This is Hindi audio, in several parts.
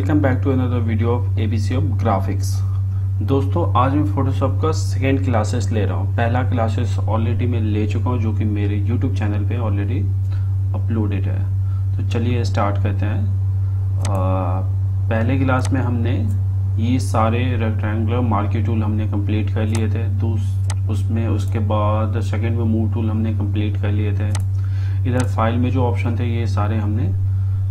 Welcome back to another video of ABC of graphics दोस्तों आज मैं फोटोशॉप का सेकेंड क्लासेस ले रहा हूँ। पहला क्लासेस ऑलरेडी मैं ले चुका हूँ जो कि मेरे यूट्यूब चैनल पे ऑलरेडी अपलोडेड है। तो चलिए स्टार्ट करते हैं। आ, पहले क्लास में हमने ये सारे रेक्टेंगुलर मार्केट टूल हमने कंप्लीट कर लिए थे। तो उसमें उसके बाद सेकेंड में मूव टूल हमने कंप्लीट कर लिए थे। इधर फ़ाइल में जो ऑप्शन थे ये सारे हमने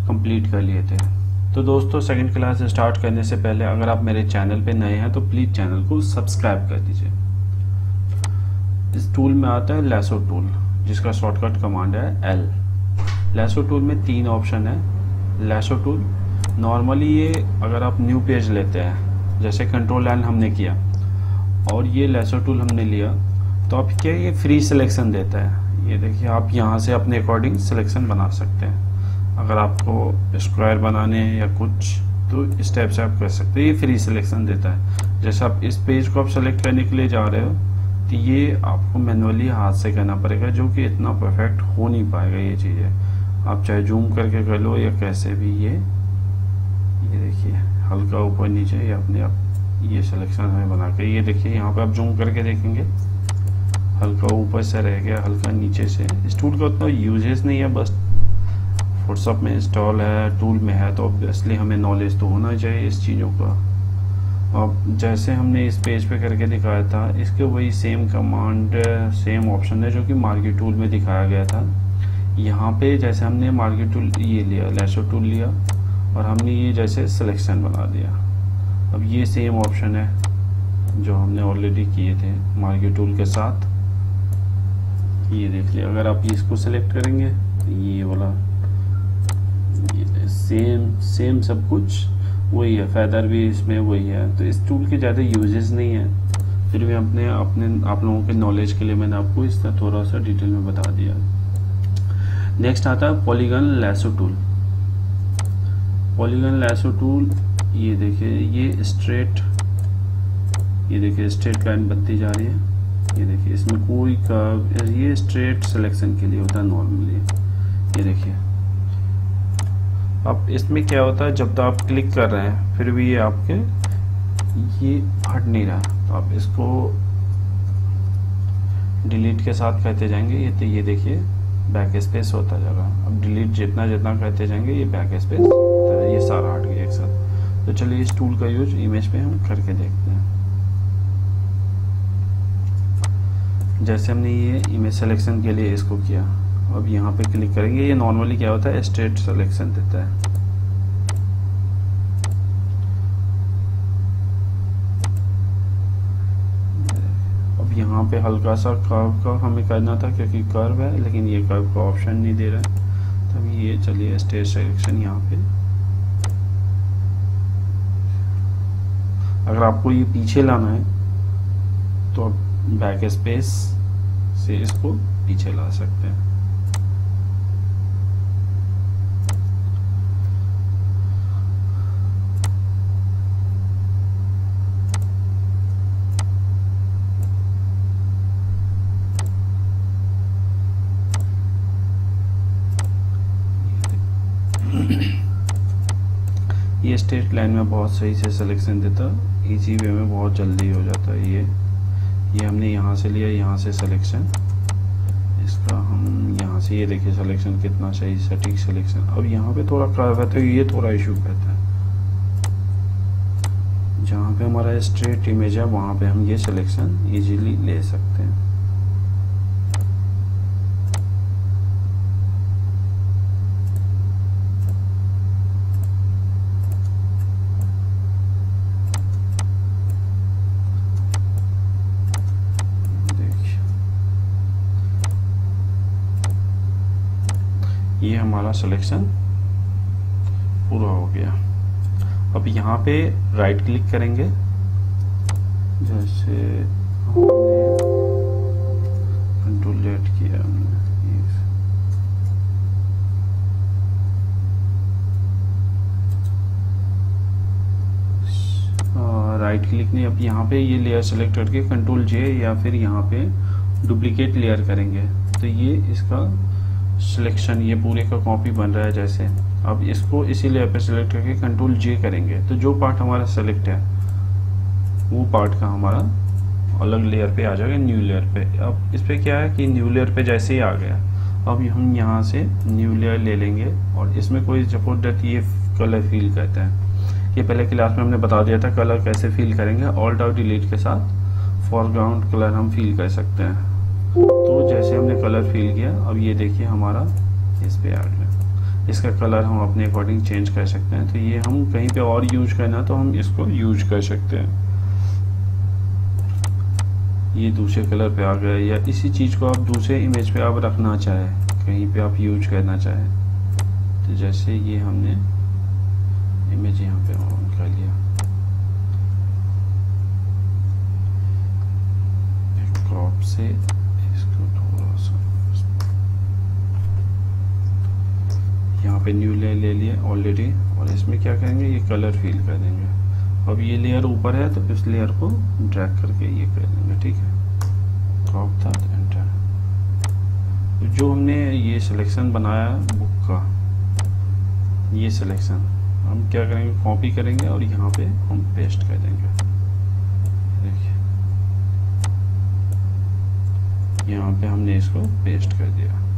कंप्लीट कर लिए थे। तो दोस्तों सेकंड क्लास स्टार्ट करने से पहले अगर आप मेरे चैनल पे नए हैं तो प्लीज़ चैनल को सब्सक्राइब कर दीजिए। इस टूल में आता है लेसो टूल जिसका शॉर्टकट कमांड है एल लेसो टूल में तीन ऑप्शन है लेसो टूल नॉर्मली ये अगर आप न्यू पेज लेते हैं, जैसे कंट्रोल एन हमने किया, और ये लेसो टूल हमने लिया तो आप क्या ये फ्री सिलेक्शन देता है? ये देखिए, आप यहाँ से अपने अकॉर्डिंग सिलेक्शन बना सकते हैं। अगर आपको स्क्वायर बनाने हैं या कुछ तो इस टाइप से आप कर सकते हैं। ये फ्री सिलेक्शन देता है। जैसे आप इस पेज को आप सेलेक्ट करने के लिए जा रहे हो तो ये आपको मैनुअली हाथ से करना पड़ेगा, जो कि इतना परफेक्ट हो नहीं पाएगा ये चीज़ें। आप चाहे जूम करके कर लो या कैसे भी ये ये देखिए, हल्का ऊपर नीचे या अपने आप, ये सिलेक्शन हमें बना के, ये देखिए, यहाँ पे आप जूम करके देखेंगे। हल्का ऊपर से रह गया, हल्का नीचे से। इस टूल का उतना यूजेस नहीं है, बस व्हाट्सअप में इंस्टॉल है टूल में है तो ऑब्वियसली हमें नॉलेज तो होना चाहिए इस चीज़ों का। अब जैसे हमने इस पेज पे करके दिखाया था, इसके वही सेम कमांड सेम ऑप्शन है जो कि मार्केट टूल में दिखाया गया था। यहाँ पे जैसे हमने मार्केट टूल ये लिया लेसो टूल लिया, और हमने ये जैसे सिलेक्शन बना दिया। अब ये सेम ऑप्शन है जो हमने ऑलरेडी किए थे मार्केट टूल के साथ। ये देख लिया, अगर आप इसको सेलेक्ट करेंगे तो ये वाला सेम सेम सब कुछ, वही है फैदर भी इसमें वही है। तो इस टूल के ज़्यादा यूजेस नहीं है। फिर भी अपने अपने, आप लोगों के नॉलेज के लिए मैंने आपको इसका थोड़ा सा डिटेल में बता दिया। नेक्स्ट आता है polygon lasso tool polygon lasso tool ये देखिए, ये स्ट्रेट ये देखिए स्ट्रेट लाइन बनती जा रही है। ये देखिए, इसमें कोई कर्व ये स्ट्रेट सिलेक्शन के लिए होता है नॉर्मली ये देखिए। अब इसमें क्या होता है, जब तो आप क्लिक कर रहे हैं, फिर भी ये आपके, ये हट नहीं रहा। तो आप इसको डिलीट के साथ कहते जाएँगे, ये तो ये देखिए बैक स्पेस होता जा जाएगा अब डिलीट जितना जितना कहते जाएँगे, ये बैक स्पेस होता है, ये सारा हट गया एक साथ। तो चलिए इस टूल का यूज़ इमेज पे हम करके देखते हैं। जैसे हमने ये इमेज सिलेक्शन के लिए इसको किया अब यहाँ पे क्लिक करेंगे, ये नॉर्मली क्या होता है? स्टेट सिलेक्शन देता है। अब यहाँ पे हल्का सा कर्व का हमें करना था क्योंकि कर्व है, लेकिन ये कर्व का ऑप्शन नहीं दे रहा है। तो ये चलिए स्टेट सिलेक्शन यहाँ पे। अगर आपको ये पीछे लाना है तो आप बैक स्पेस से इसको पीछे ला सकते हैं ये स्ट्रेट लाइन में बहुत सही से सिलेक्शन देता। इजी वे में बहुत जल्दी हो जाता है ये। ये हमने यहाँ से लिया, यहाँ से सिलेक्शन इसका हम यहाँ से ये देखिए सिलेक्शन कितना सही, सटीक सिलेक्शन अब यहाँ पे थोड़ा खराब है ये थोड़ा इशू करता है। जहाँ पे हमारा स्ट्रेट इमेज है, वहाँ पे हम ये सिलेक्शन इजीली ले सकते हैं ये हमारा सिलेक्शन पूरा हो गया। अब यहाँ पे राइट क्लिक करेंगे। जैसे कंट्रोल किया, हमने राइट क्लिक नहीं, अब यहाँ पे ये लेयर सेलेक्ट करके कंट्रोल जे या फिर यहाँ पे डुप्लीकेट लेयर करेंगे। तो ये इसका सिलेक्शन ये पूरे का कॉपी बन रहा है जैसे। अब इसको इसी लेयर पे सिलेक्ट करके कंट्रोल जे करेंगे। तो जो पार्ट हमारा सेलेक्ट है, वो पार्ट का हमारा अलग लेयर पे आ जाएगा न्यू लेयर पे। अब इस पर क्या है कि न्यू लेयर पे जैसे ही आ गया, अब हम यहाँ से न्यू लेयर ले लेंगे और इसमें कोई सपोर्ट डेट ये कलर फील करता हैं। ये पहले क्लास में हमने बता दिया था कलर कैसे फील करेंगे ऑल्ट आउट डिलीट के साथ फॉरग्राउंड कलर हम फील कर सकते हैं। तो जैसे हमने कलर फील किया, अब ये देखिए हमारा इस पे आ गया इसका कलर हम अपने अकॉर्डिंग चेंज कर सकते हैं। तो ये हम कहीं पे और यूज़ करना तो हम इसको यूज़ कर सकते हैं। ये दूसरे कलर पे आ गया, या इसी चीज़ को आप दूसरे इमेज पे आप रखना चाहें, कहीं पे आप यूज़ करना चाहें। तो जैसे ये हमने इमेज यहाँ पे ऑन कर लिया। से इसको थोड़ा सा यहाँ पे न्यू लेयर ले लिया ऑलरेडी और इसमें क्या करेंगे? ये कलर फील कर देंगे। अब ये लेयर ऊपर है तो इस लेयर को ड्रैग करके ये कर देंगे, ठीक है? क्रॉप था एंटर तो जो हमने ये सिलेक्शन बनाया बुक का, ये सिलेक्शन हम क्या करेंगे? कॉपी करेंगे और यहाँ पे हम पेस्ट कर देंगे। देखिए। यहाँ पे हमने इसको पेस्ट कर दिया।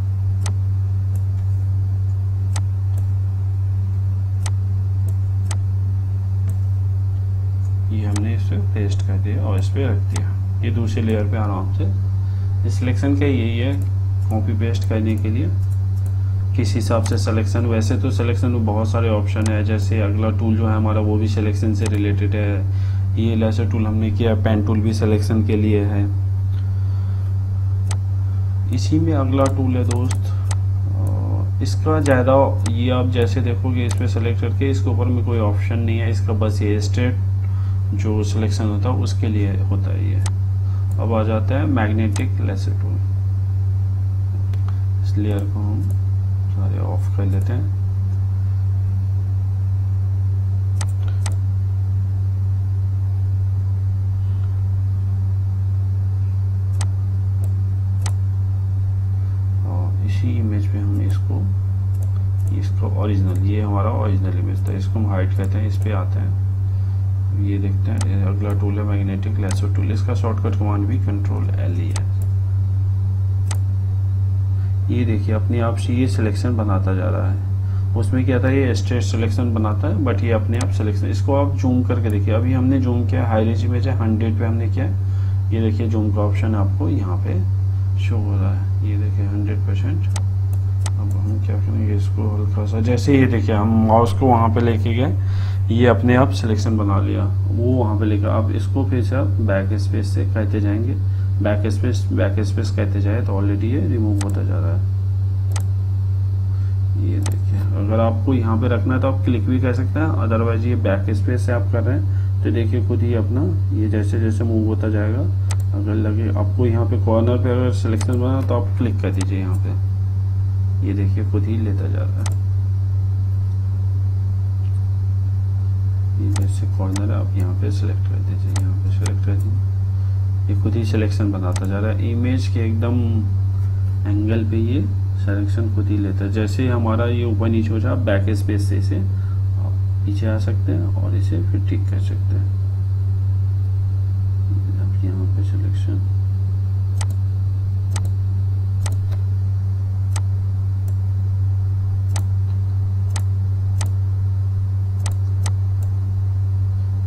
ये हमने इसे पेस्ट कर दिया और इस पर रख दिया। ये दूसरे लेयर पे आराम से। सिलेक्शन का यही है कॉपी पेस्ट करने के लिए। किस हिसाब से सिलेक्शन वैसे तो सिलेक्शन में बहुत सारे ऑप्शन है, जैसे अगला टूल जो है हमारा, वो भी सिलेक्शन से रिलेटेड है। ये लेसर टूल हमने किया पेन टूल भी सिलेक्शन के लिए है। इसी में अगला टूल है दोस्त। इसका ज़्यादा, ये आप जैसे देखोगे इस पर सेलेक्ट करके, इसके ऊपर में कोई ऑप्शन नहीं है, इसका बस ये स्टेट जो सिलेक्शन होता है, उसके लिए होता है ये। अब आ जाता है मैग्नेटिक लेसर टूल इस लेयर को हम सारे ऑफ़ कर लेते हैं। और इसी इमेज में हम इसको इसको ओरिजिनल ये हमारा ओरिजिनल इमेज था, इसको हम हाइड करते हैं, इस पे आते हैं। ये देखते हैं अगला टूल है मैग्नेटिक लेसर टूल इसका शॉर्टकट कमांड भी कंट्रोल एल ही है। ये देखिए, अपने आप से ये सिलेक्शन बनाता जा रहा है। उसमें क्या था, ये स्ट्रेट सिलेक्शन बनाता है बट ये अपने आप सिलेक्शन इसको आप जूम करके देखिए। अभी हमने जूम किया हाई रेंज इमेज है हंड्रेड पे हमने किया। ये देखिए जूम का ऑप्शन आपको यहाँ पे शो हो रहा है। ये देखिए हंड्रेड परसेंट अब हम क्या करेंगे, इसको हल्का सा, जैसे ये देखिए, हम माउस को वहाँ पे लेके गए। ये अपने आप सिलेक्शन बना लिया। वो वहाँ पे लेकर अब इसको फिर से आप बैक स्पेस से कहते जाएँगे। बैक स्पेस बैक स्पेस कहते जाए तो ऑलरेडी ये रिमूव होता जा रहा है। ये देखिए, अगर आपको यहाँ पे रखना है तो आप क्लिक भी कर सकते हैं। अदरवाइज़ ये बैक स्पेस से आप कर रहे हैं। तो देखिए खुद ही अपना ये जैसे जैसे मूव होता जाएगा। अगर लगे आपको यहाँ पे कॉर्नर पे अगर सिलेक्शन बना तो आप क्लिक कर दीजिए यहाँ पे। ये देखिए खुद ही लेता जा रहा है। जैसे कॉर्नर आप यहाँ पे सिलेक्ट कर दीजिए, यहाँ पे सिलेक्ट कर दीजिए। ये खुद ही सिलेक्शन बनाता जा रहा है। इमेज के एकदम एंगल पे ये सिलेक्शन खुद ही लेता है। जैसे हमारा ये ऊपर नीचे हो जाए बैक स्पेस से इसे आप पीछे आ सकते हैं और इसे फिर ठीक कर सकते हैं। यहाँ पे सिलेक्शन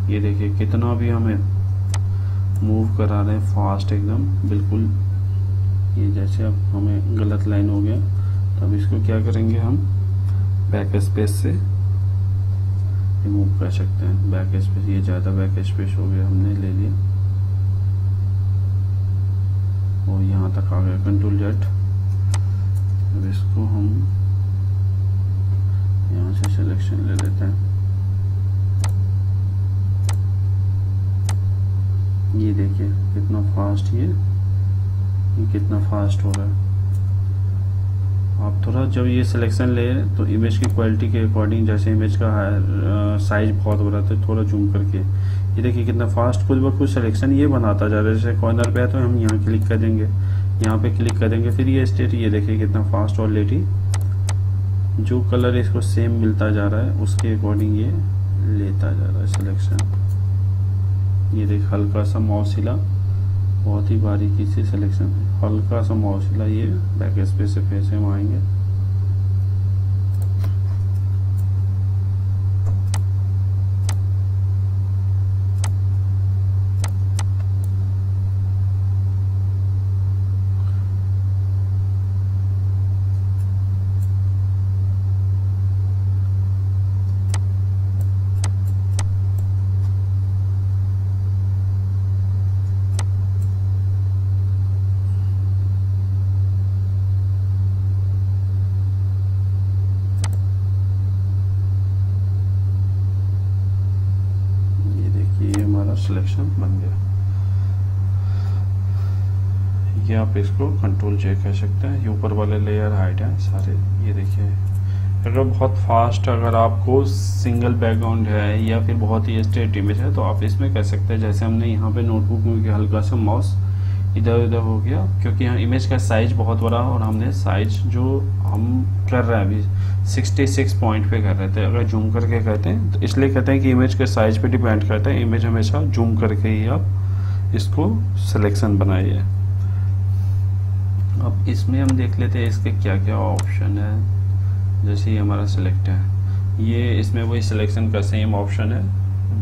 ये देखिए, कितना भी हमें मूव करा रहे हैं फास्ट एकदम, बिल्कुल ये जैसे अब हमें गलत लाइन हो गया। तब इसको क्या करेंगे हम? बैक स्पेस से रिमूव कर सकते हैं। बैक स्पेस ये ज़्यादा बैक स्पेस हो गया हमने, ले लिया। और यहाँ तक आ गया कंट्रोल जेट अब इसको हम यहाँ से सिलेक्शन ले लेते हैं। ये देखिए, कितना फास्ट ये ये कितना फास्ट हो रहा है। आप थोड़ा जब ये सिलेक्शन ले तो इमेज की क्वालिटी के अकॉर्डिंग जैसे इमेज का साइज़ बहुत बड़ा था, थोड़ा जूम करके। ये देखिए कितना फास्ट कुछ ब कुछ सिलेक्शन ये बनाता जा रहा है। जैसे कॉर्नर पे है तो हम यहाँ क्लिक कर देंगे यहाँ पे क्लिक कर देंगे फिर ये स्टेट ये देखिए कितना फास्ट ऑलरेडी जो कलर इसको सेम मिलता जा रहा है, उसके अकॉर्डिंग ये लेता जा रहा है सिलेक्शन ये देख, हल्का सा मौसिला। बहुत ही बारीकी से सिलेक्शन है। हल्का सा मौसिला ये बैक स्पेस से फिर से हम आएँगे सिलेक्शन बन गया ये आप इसको कंट्रोल जे कह सकते हैं। ये ऊपर वाले लेयर हाइट हैं, सारे। ये देखिए। अगर बहुत फास्ट अगर आपको सिंगल बैकग्राउंड है या फिर बहुत ही स्ट्रेट इमेज है तो आप इसमें कह सकते हैं। जैसे हमने यहाँ पे नोटबुक में हल्का सा माउस इधर उधर हो गया। क्योंकि यहाँ इमेज का साइज़ बहुत बड़ा और हमने साइज़ जो हम कर रहे हैं अभी 66 पॉइंट पे कर रहे थे। अगर जूम करके कहते हैं तो इसलिए कहते हैं कि इमेज के साइज़ पे डिपेंड करता है। इमेज हमेशा जूम करके ही आप इसको सिलेक्शन बनाइए। अब इसमें हम देख लेते हैं इसके क्या क्या ऑप्शन है। जैसे ये हमारा सिलेक्ट है। ये इसमें वही सिलेक्शन का सेम ऑप्शन है,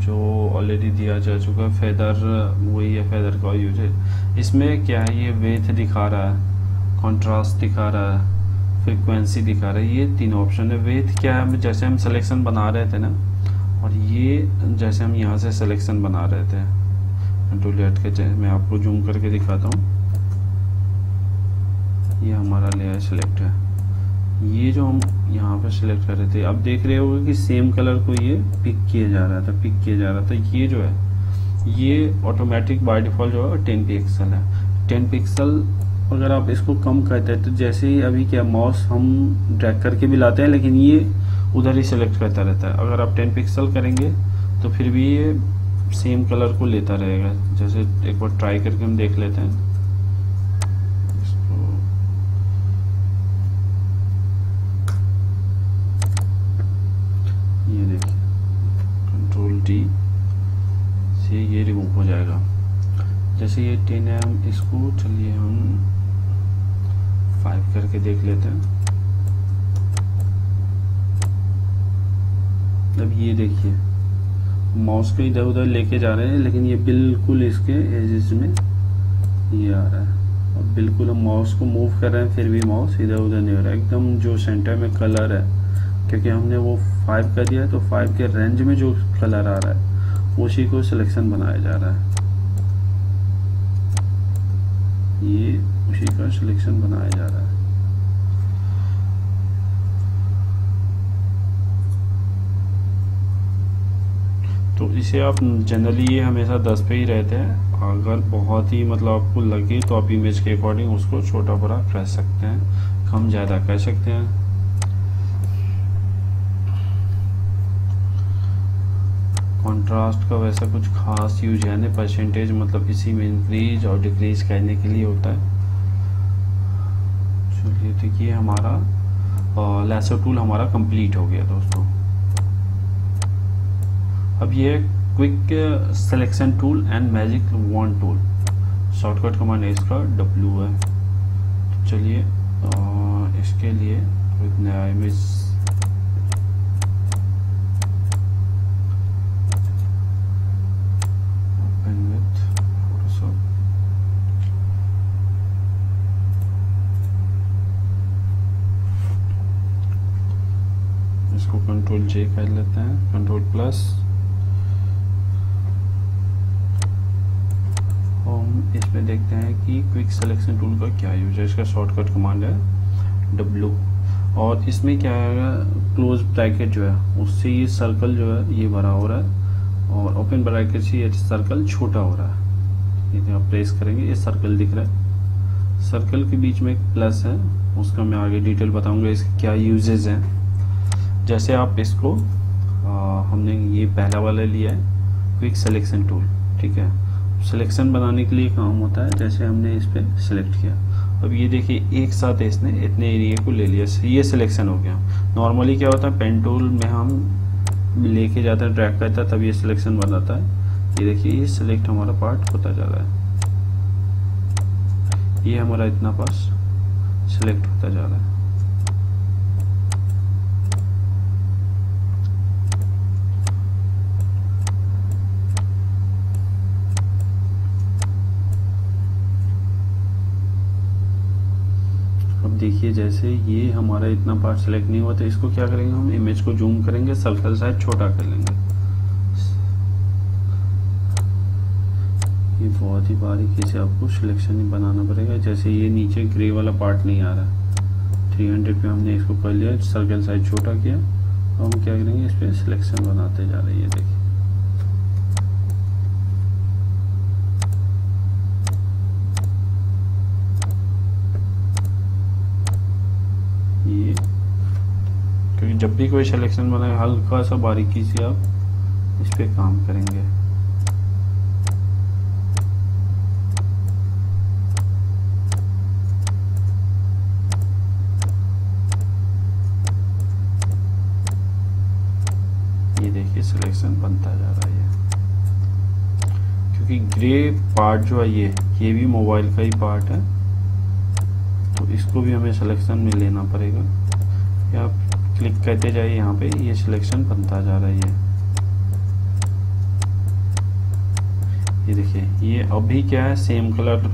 जो ऑलरेडी दिया जा चुका है। फेदर वही है फेदर का यूज़ है। इसमें क्या है, ये वेथ दिखा रहा है कॉन्ट्रास्ट दिखा रहा है फ्रीक्वेंसी दिखा रहा है। ये तीन ऑप्शन है। वेथ क्या है, जैसे हम सिलेक्शन बना रहे थे ना, और ये जैसे हम यहाँ से सिलेक्शन बना रहे थे। कंट्रोल के मैं आपको जूम करके दिखाता हूँ। ये हमारा लेयर सिलेक्ट है। ये जो हम यहाँ पर सिलेक्ट कर रहे थे, अब देख रहे होगे कि सेम कलर को ये पिक किया जा रहा था पिक किया जा रहा था। ये जो है, ये ऑटोमेटिक बाय डिफ़ॉल्ट जो है टेन पिक्सल है। टेन पिक्सल अगर आप इसको कम करते हैं तो जैसे ही अभी क्या माउस हम ड्रैग करके भी लाते हैं, लेकिन ये उधर ही सिलेक्ट करता रहता है। अगर आप टेन पिक्सल करेंगे तो फिर भी ये सेम कलर को लेता रहेगा। जैसे एक बार ट्राई करके हम देख लेते हैं ये देखिए कंट्रोल डी से ये रिमूव हो जाएगा। जैसे ये टेन हम इसको चलिए हम फाइव करके देख लेते हैं। अब ये देखिए माउस को इधर उधर लेके जा रहे हैं, लेकिन ये बिल्कुल इसके एजेस में ये आ रहा है। अब बिल्कुल हम माउस को मूव कर रहे हैं, फिर भी माउस इधर उधर नहीं हो रहा है। एकदम जो सेंटर में कलर है, क्योंकि हमने वो फाइव कर दिया है तो फाइव के रेंज में जो कलर आ रहा है। उसी को सिलेक्शन बनाया जा रहा है। ये उसी का सिलेक्शन बनाया जा रहा है। तो इसे आप जनरली ये हमेशा 10 पे ही रहते हैं। अगर बहुत ही मतलब आपको लगे तो आप इमेज के अकॉर्डिंग उसको छोटा बड़ा कर सकते हैं। कम ज़्यादा कर सकते हैं। कंट्रास्ट का वैसा कुछ खास यूज़ है नहीं परसेंटेज मतलब इसी में इंक्रीज और डिक्रीज करने के लिए होता है। चलिए तो ये हमारा लेसर टूल हमारा कंप्लीट हो गया दोस्तों। अब ये quick selection tool and magic wand tool shortcut command इसका डब्ल्यू है। तो चलिए इसके लिए एक नया इमेज कंट्रोल जे कर लेते हैं कंट्रोल प्लस हम इसमें देखते हैं कि क्विक सिलेक्शन टूल का क्या यूज़ है। इसका शॉर्टकट कमांड है डब्लू और इसमें क्या है क्लोज ब्रैकेट जो है, उससे ये सर्कल जो है, ये बड़ा हो रहा है और ओपन ब्रैकेट से ये सर्कल छोटा हो रहा है। ये आप प्रेस करेंगे, ये सर्कल दिख रहा है। सर्कल के बीच में एक प्लस है, उसका मैं आगे डिटेल बताऊँगा इसके क्या यूजेज हैं। जैसे आप इसको आ, हमने ये पहला वाला लिया है क्विक सिलेक्शन टूल ठीक है? सिलेक्शन बनाने के लिए काम होता है जैसे हमने इस पर सिलेक्ट किया। अब ये देखिए एक साथ इसने इतने एरिया को ले लिया ये सिलेक्शन हो गया। नॉर्मली क्या होता है पेन टूल में हम लेके जाते हैं ट्रैक करता है तब ये सिलेक्शन बनाता है। ये देखिए ये सिलेक्ट हमारा पार्ट होता जा रहा है। ये हमारा इतना पास सिलेक्ट होता जा रहा है। देखिए, जैसे ये हमारा इतना पार्ट सेलेक्ट नहीं हुआ तो इसको क्या करेंगे हम? इमेज को जूम करेंगे सर्कल साइज़ छोटा कर लेंगे। ये बहुत ही बारीकी से आपको सिलेक्शन ही बनाना पड़ेगा। जैसे ये नीचे ग्रे वाला पार्ट नहीं आ रहा। 300 पे हमने इसको कर लिया सर्कल साइज़ छोटा किया। और हम क्या करेंगे? इस पर सिलेक्शन बनाते जा रहे हैं देखिए क्योंकि जब भी कोई सिलेक्शन बनाए, हल्का सा बारीकी से आप इस पर काम करेंगे। ये देखिए सिलेक्शन बनता जा रहा है। क्योंकि ग्रे पार्ट जो है ये ये भी मोबाइल का ही पार्ट है। तो इसको भी हमें सिलेक्शन में लेना पड़ेगा। या क्लिक करते जाइए, यहाँ पे ये सिलेक्शन बनता जा रहा है ये। देखिए, ये अभी क्या है सेम कलर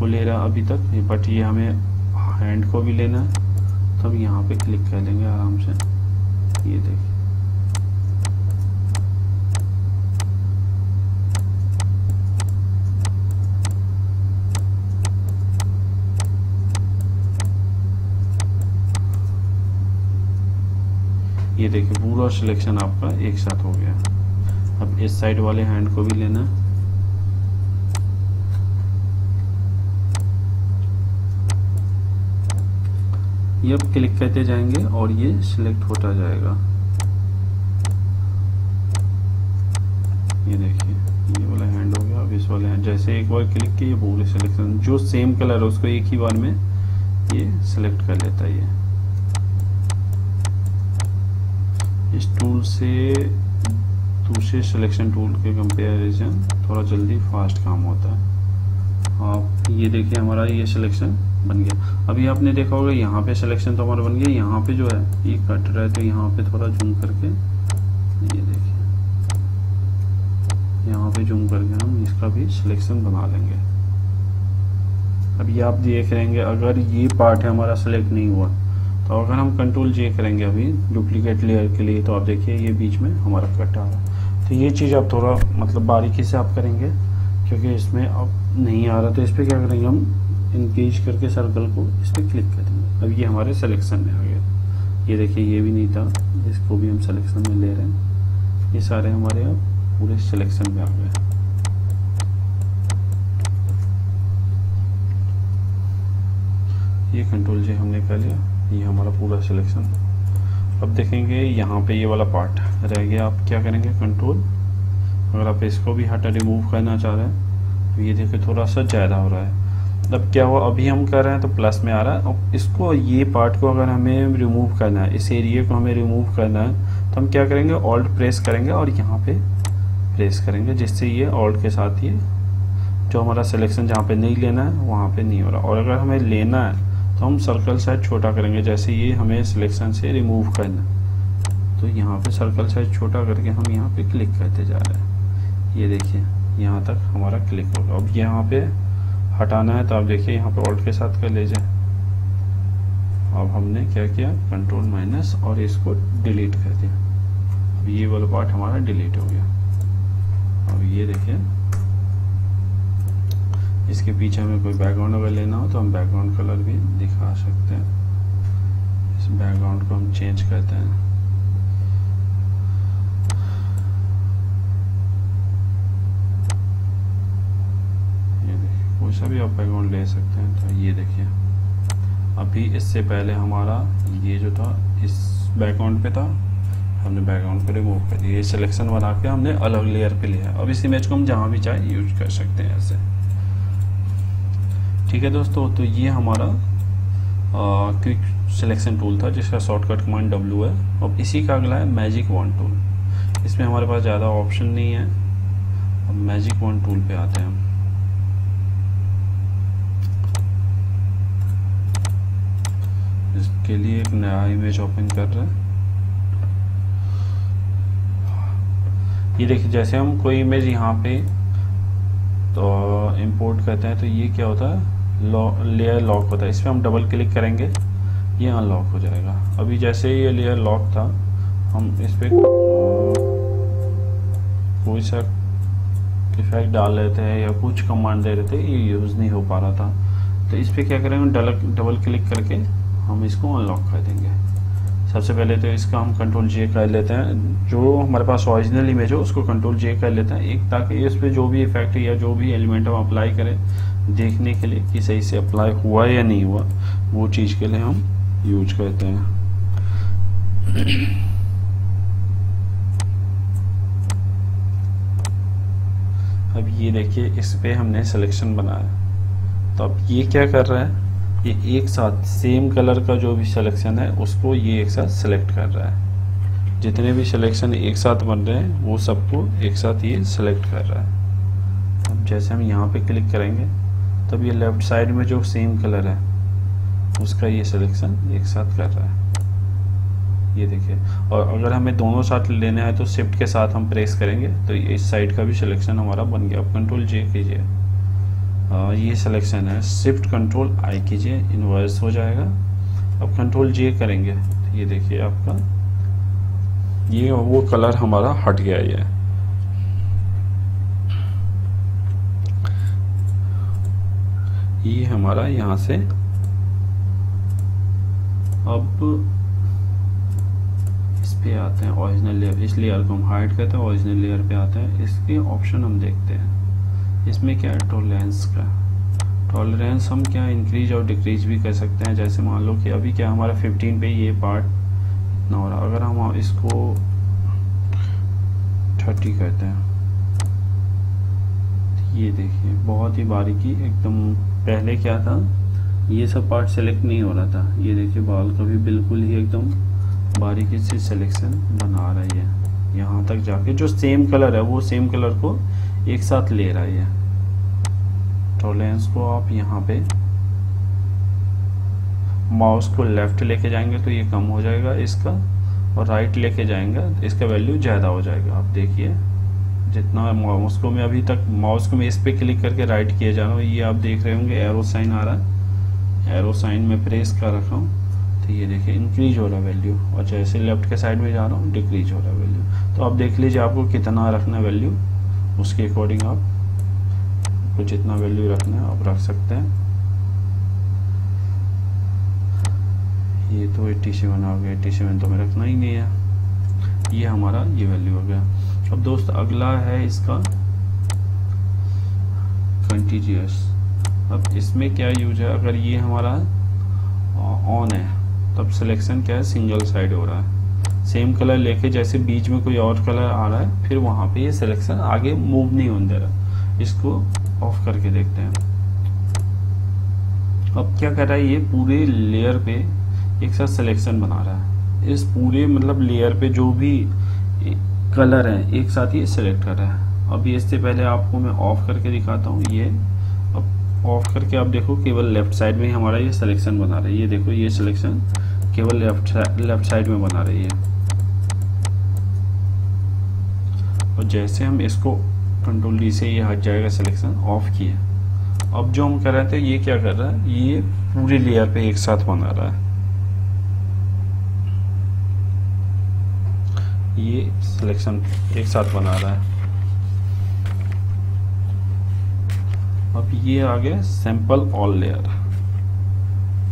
को ले रहा अभी तक बट ये हमें हैंड को भी लेना है। तो हम यहाँ पे क्लिक कर लेंगे आराम से। ये देखिए। ये देखिए, पूरा सिलेक्शन आपका एक साथ हो गया। अब इस साइड वाले हैंड को भी लेना। ये अब क्लिक करते जाएँगे और ये सिलेक्ट होता जाएगा। ये देखिए, ये वाला हैंड हो गया। अब इस वाले हैंड जैसे एक बार क्लिक किए पूरे सिलेक्शन जो सेम कलर है, उसको एक ही बार में ये सिलेक्ट कर लेता है ये। इस टूल से दूसरे सिलेक्शन टूल के कंपेरिजन थोड़ा जल्दी फास्ट काम होता है। आप ये देखिए हमारा ये सिलेक्शन बन गया। अभी आपने देखा होगा यहाँ पे सिलेक्शन तो हमारा बन गया, यहाँ पे जो है ये कट रहा है तो यहाँ पे थोड़ा जूम करके ये देखिए। यहाँ पे जूम करके हम इसका भी सिलेक्शन बना लेंगे। अभी आप देख रहेंगे अगर ये पार्ट है हमारा सिलेक्ट नहीं हुआ तो अगर हम कंट्रोल जे करेंगे अभी डुप्लीकेट लेयर के लिए तो आप देखिए ये बीच में हमारा कट आ रहा तो ये चीज़ आप थोड़ा मतलब बारीकी से आप करेंगे, क्योंकि इसमें अब नहीं आ रहा। तो इस पर क्या करेंगे हम इंगेज करके सर्कल को इस पर क्लिक करेंगे अब ये हमारे सिलेक्शन में आ गया। ये देखिए, ये भी नहीं था। इसको भी हम सिलेक्शन में ले रहे हैं। ये सारे हमारे अब पूरे सिलेक्शन में आ गए ये कंट्रोल जे हमने कर लिया। ये हमारा पूरा सिलेक्शन अब देखेंगे यहाँ पे ये वाला पार्ट रह गया। आप क्या करेंगे? कंट्रोल अगर आप इसको भी हटा रिमूव करना चाह रहे हैं तो ये देखिए थोड़ा सा ज़्यादा हो रहा है। अब क्या हुआ? अभी हम कर रहे हैं तो प्लस में आ रहा है। अब इसको, ये पार्ट को अगर हमें रिमूव करना है, इस एरिए को हमें रिमूव करना है तो हम क्या करेंगे? ऑल्ट प्रेस करेंगे और यहाँ पे प्रेस करेंगे, जिससे ये ऑल्ट के साथ ये जो हमारा सिलेक्शन जहाँ पे नहीं लेना है, वहाँ पे नहीं हो रहा। और अगर हमें लेना है तो हम सर्कल साइज़ छोटा करेंगे, जैसे ये हमें सिलेक्शन से रिमूव करना। तो यहाँ पे सर्कल साइज़ छोटा करके हम यहाँ पे क्लिक करते जा रहे हैं। ये देखिए, यहाँ तक हमारा क्लिक होगा। अब यहाँ पे हटाना है तो आप देखिए, यहाँ पे ऑल्ट के साथ कर ले जाए अब हमने क्या किया? कंट्रोल माइनस और इसको डिलीट कर दिया। अब ये वाला पार्ट हमारा डिलीट हो गया। अब ये देखिए इसके पीछे हमें कोई बैकग्राउंड अगर लेना हो तो हम बैकग्राउंड कलर भी दिखा सकते हैं। इस बैकग्राउंड को हम चेंज करते हैं। ये देखिए, कोई सा भी आप बैकग्राउंड ले सकते हैं तो ये देखिए। अभी इससे पहले हमारा ये जो था, इस बैकग्राउंड पे था, हमने बैकग्राउंड को रिमूव कर दिया। ये सिलेक्शन बना के हमने अलग लेयर पे लिया अब इस इमेज को हम जहाँ भी चाहे यूज़ कर सकते हैं ऐसे। ठीक है दोस्तों तो ये हमारा क्विक सिलेक्शन टूल था जिसका शॉर्टकट कमांड डब्ल्यू है। अब इसी का अगला है मैजिक वन टूल इसमें हमारे पास ज़्यादा ऑप्शन नहीं है। अब मैजिक वन टूल पे आते हैं हम। इसके लिए एक नया इमेज ओपन कर रहे हैं। ये देखिए, जैसे हम कोई इमेज यहाँ पे तो इंपोर्ट करते हैं तो ये क्या होता है? लेयर लॉक होता है। इस पर हम डबल क्लिक करेंगे, ये अनलॉक हो जाएगा। अभी जैसे ही ये लेयर लॉक था, हम इस पर कोई सा इफ़ेक्ट डाल लेते हैं या कुछ कमांड दे रहे थे, ये यूज़ नहीं हो पा रहा था। तो इस पर क्या करेंगे डबल डबल क्लिक करके हम इसको अनलॉक कर देंगे। सबसे पहले तो इसका हम कंट्रोल जे कर लेते हैं। जो हमारे पास ओरिजिनल इमेज हो, उसको कंट्रोल जे कर लेते हैं। एक ताकि इस पर जो भी इफ़ेक्ट या जो भी एलिमेंट हम अप्लाई करें देखने के लिए कि सही से अप्लाई हुआ या नहीं हुआ, वो चीज़ के लिए हम यूज़ करते हैं। अब ये देखिए, इस पे हमने सिलेक्शन बनाया। तो अब ये क्या कर रहा है? ये एक साथ सेम कलर का जो भी सिलेक्शन है, उसको ये एक साथ सेलेक्ट कर रहा है। जितने भी सिलेक्शन एक साथ बन रहे हैं, वो सबको एक साथ ये सेलेक्ट कर रहा है। अब जैसे हम यहाँ पे क्लिक करेंगे तब ये लेफ़्ट साइड में जो सेम कलर है, उसका ये सिलेक्शन एक साथ कर रहा है। ये देखिए, और अगर हमें दोनों साथ लेने हैं तो शिफ्ट के साथ हम प्रेस करेंगे तो इस साइड का भी सिलेक्शन हमारा बन गया। अब कंट्रोल जे कीजिए। ये सिलेक्शन है। शिफ्ट कंट्रोल आई कीजिए इन्वर्स हो जाएगा। अब कंट्रोल जे करेंगे। तो ये देखिए आपका, ये वो कलर हमारा हट गया, ये। ये हमारा यहाँ से। अब इस पे आते हैं ओरिजिनल लेयर इस लेयर को हम हाइड करते हैं ओरिजिनल लेयर पे आते हैं। इसके ऑप्शन हम देखते हैं। इसमें क्या है? टॉलरेंस का। टॉलरेंस हम क्या इंक्रीज और डिक्रीज भी कर सकते हैं। जैसे मान लो कि अभी क्या हमारा 15 पे ये पार्ट इतना हो रहा अगर हम इसको 30 करते हैं। ये देखिए, बहुत ही बारीकी, एकदम पहले क्या था? ये सब पार्ट सेलेक्ट नहीं हो रहा था। ये देखिए, बाल का भी बिल्कुल ही एकदम बारीकी से सिलेक्शन बना रही है यहाँ तक जाके जो सेम कलर है, वो सेम कलर को एक साथ ले रहा है टॉलेंस को आप यहाँ पे माउस को लेफ़्ट लेके जाएँगे तो ये कम हो जाएगा इसका, और राइट लेके जाएँगे, इसका वैल्यू ज़्यादा हो जाएगा। आप देखिए जितना माउस को मैं अभी तक माउस को मैं इस पर क्लिक करके राइट किए जा रहा हूँ। ये आप देख रहे होंगे एरो साइन आ रहा है। एरो साइन में प्रेस कर रखा हूँ। तो ये देखिए इंक्रीज हो रहा वैल्यू और जैसे लेफ़्ट के साइड में जा रहा हूँ डिक्रीज हो रहा वैल्यू तो आप देख लीजिए आपको कितना रखना है वैल्यू उसके अकॉर्डिंग आप को जितना वैल्यू रखना है, आप रख सकते हैं। ये तो एट्टी सेवन आ गया। एट्टी सेवन तो हमें रखना ही नहीं है। ये हमारा ये वैल्यू हो गया। अब दोस्त, अगला है इसका कंटीजियस अब इसमें क्या यूज़ है? अगर ये हमारा ऑन है, तब सिलेक्शन क्या है? सिंगल साइड हो रहा है। सेम कलर लेके जैसे बीच में कोई और कलर आ रहा है, फिर वहाँ पे ये सिलेक्शन आगे मूव नहीं होने दे रहा। इसको ऑफ़ करके देखते हैं। अब क्या कर रहा है? ये पूरे लेयर पे एक साथ सिलेक्शन बना रहा है। इस पूरे मतलब लेयर पे जो भी कलर है, एक साथ ये सिलेक्ट कर रहा है। अब ये इससे पहले आपको मैं ऑफ़ करके दिखाता हूँ, ये। अब ऑफ़ करके आप देखो, केवल लेफ़्ट साइड में ही हमारा ये सिलेक्शन बना रही है। ये देखो, ये सिलेक्शन केवल लेफ़्ट लेफ़्ट साइड में बना रही है। और जैसे हम इसको कंट्रोल डी से ये हट जाएगा सिलेक्शन ऑफ़ किया। अब जो हम कर रहे थे, ये क्या कर रहा है? ये पूरी लेयर पे एक साथ बना रहा है। ये सिलेक्शन एक साथ बना रहा है। अब ये आ गया सैंपल ऑल लेयर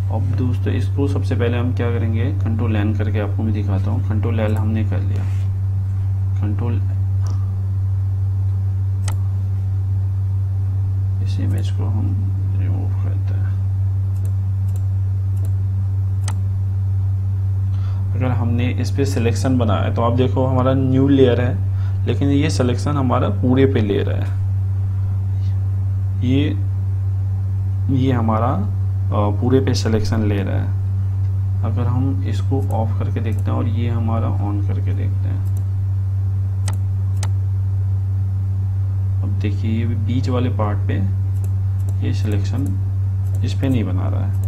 अब दोस्तों, इसको सबसे पहले हम क्या करेंगे? कंट्रोल एन करके आपको मैं दिखाता हूँ। कंट्रोल एल हमने कर लिया। कंट्रोल इस इमेज को हम रिमूव करते हैं अगर हमने इस पर सिलेक्शन बनाया तो आप देखो, हमारा न्यू लेयर है, लेकिन ये सिलेक्शन हमारा पूरे पे ले रहा है। ये ये हमारा पूरे पे सिलेक्शन ले रहा है। अगर हम इसको ऑफ़ करके देखते हैं और ये हमारा ऑन करके देखते हैं। अब देखिए, ये बीच वाले पार्ट पे ये सिलेक्शन इस पे नहीं बना रहा है।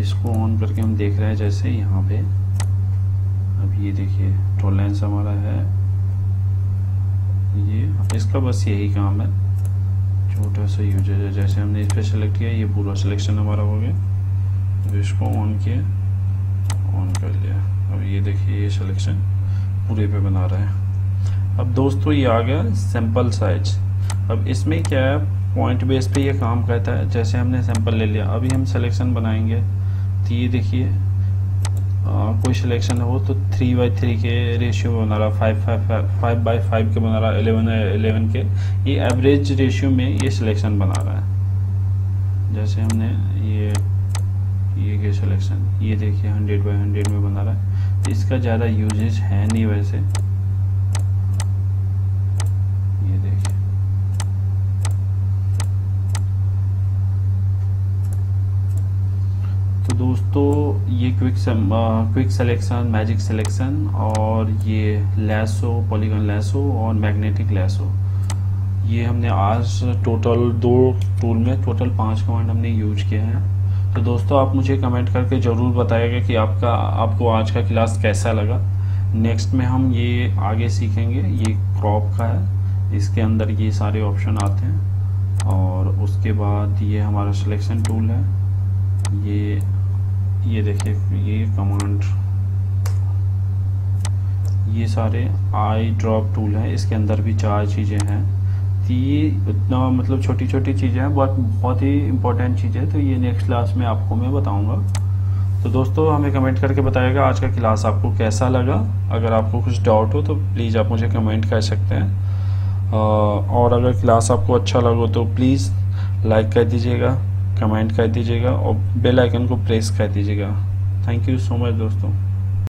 इसको ऑन करके हम देख रहे हैं जैसे यहाँ पे। अब ये देखिए टोलेंस हमारा है। ये, इसका बस यही काम है। छोटा सा यूज़र है, जैसे हमने इस पर सेलेक्ट किया, ये पूरा सिलेक्शन हमारा हो गया। अब इसको ऑन किया ऑन कर लिया। अब ये देखिए, ये सिलेक्शन पूरे पे बना रहा है। अब दोस्तों, ये आ गया सैंपल साइज़ अब इसमें क्या है पॉइंट बेस पे ये काम करता है। जैसे हमने सैंपल ले लिया, अभी हम सिलेक्शन बनाएँगे। तो ये देखिए। कोई सिलेक्शन हो तो थ्री बाई थ्री के रेशियो में बना रहा five five five by five के बना रहा एलेवन एलेवन के। ये एवरेज रेशियो में ये सिलेक्शन बना रहा है। जैसे हमने ये ये के सिलेक्शन ये देखिए हंड्रेड बाई हंड्रेड में बना रहा है। इसका ज़्यादा यूजेज है नहीं वैसे। दोस्तों, ये quick quick selection magic selection और ये लैसो पॉलीगन लैसो और मैग्नेटिक लैसो ये हमने आज टोटल दो टूल में टोटल पाँच कमांड हमने यूज़ किए हैं। तो दोस्तों, आप मुझे कमेंट करके ज़रूर बताइएगा कि आपका, आपको आज का क्लास कैसा लगा। नेक्स्ट में हम ये आगे सीखेंगे। ये क्रॉप का है। इसके अंदर ये सारे ऑप्शन आते हैं। और उसके बाद ये हमारा सिलेक्शन टूल है। ये ये देखिए, ये कमांड ये सारे आई ड्रॉप टूल है, इसके अंदर भी चार चीज़ें हैं। तो ये इतना मतलब छोटी छोटी चीज़ें हैं, बहुत बहुत ही इंपॉर्टेंट चीज़ है तो ये नेक्स्ट क्लास में आपको मैं बताऊँगा। तो दोस्तों, हमें कमेंट करके बताइएगा आज का क्लास आपको कैसा लगा। अगर आपको कुछ डाउट हो तो प्लीज़ आप मुझे कमेंट कर सकते हैं। और अगर क्लास आपको अच्छा लगा तो प्लीज़ लाइक कर दीजिएगा। कमेंट कर दीजिएगा और बेल आइकन को प्रेस कर दीजिएगा। थैंक यू सो मच दोस्तों।